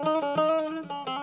Música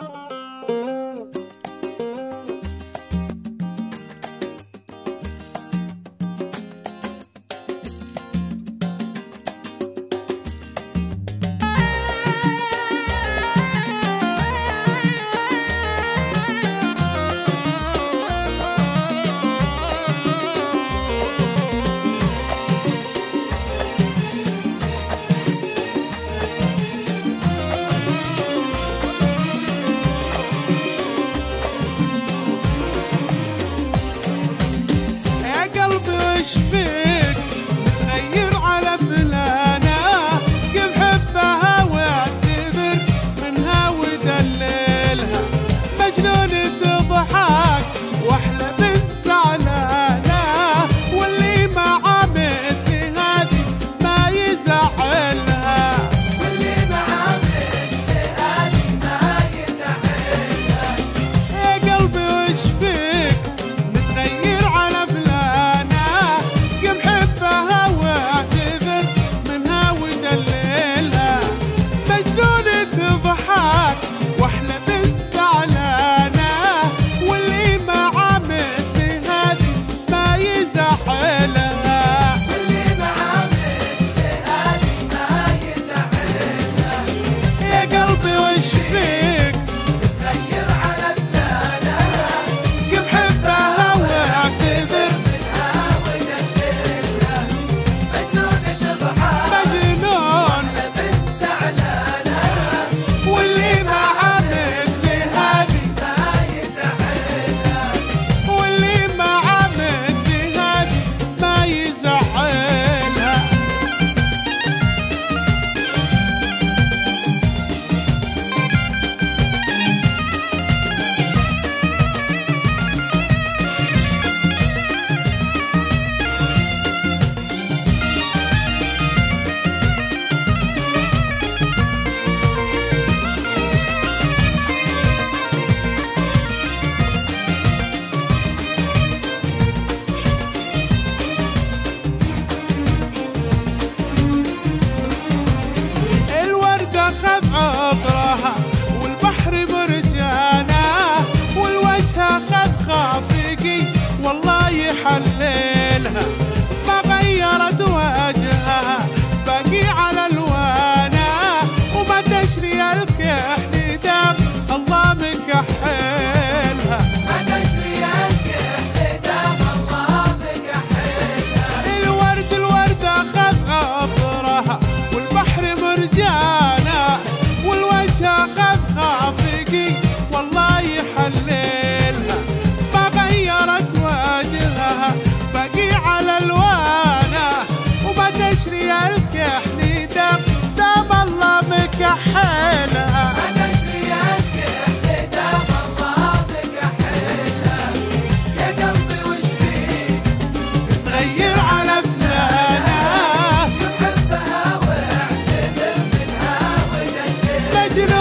original.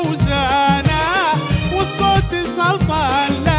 وزانه والصوت سلطان له